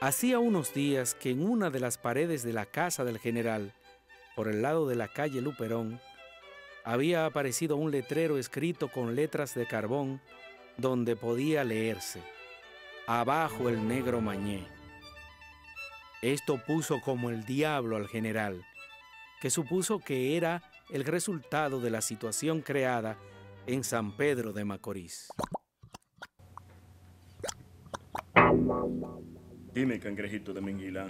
Hacía unos días que en una de las paredes de la casa del general, por el lado de la calle Luperón, había aparecido un letrero escrito con letras de carbón donde podía leerse, abajo el negro Mañé. Esto puso como el diablo al general, que supuso que era el resultado de la situación creada en San Pedro de Macorís. Dime, cangrejito de Menguila.